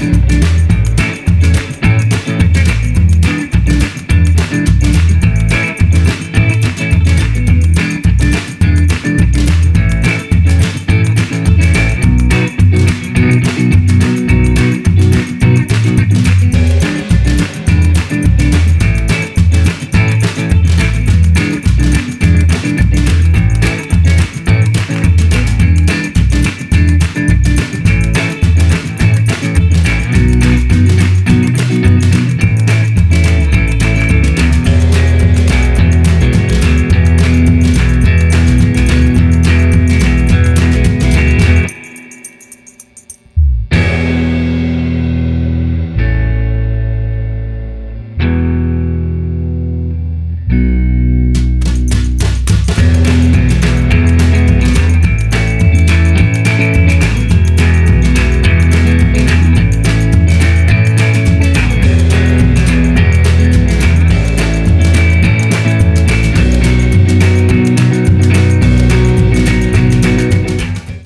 Thank